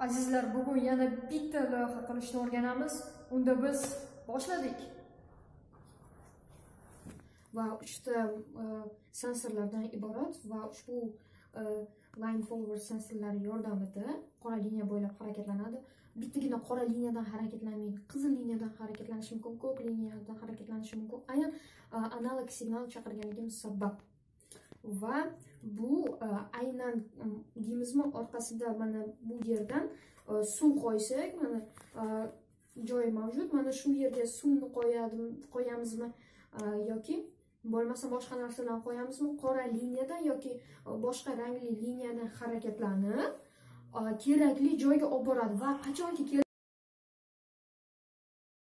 Azizlar, bugun yana bitta loyiha qilishni o'rganamiz. Unda biz boshladik. Va uchta e, sensorlardan iborat va ushbu e, line follower sensorlari yordamida qora liniya bo'ylab harakatlanadi. Bittagina qora liniyadan harakatlanmaydi, qizil liniyadan harakatlanishi mumkin, ko'k liniyadan harakatlanishi mumkin. Aynan e, analog signal chaqirganligimiz sabab. Va bu e, aynan deymizmi orqasida mana bu yerdan e, suv qo'ysak mana e, joyi mavjud. Mana shu yerga suvni qo'yamizmi yoki bo'lmasa boshqa narsalarni qo'yamizmi? Qora liniyadan yoki boshqa rangli liniyadan harakatlanib kerakli joyga olib boradi. Va qachonki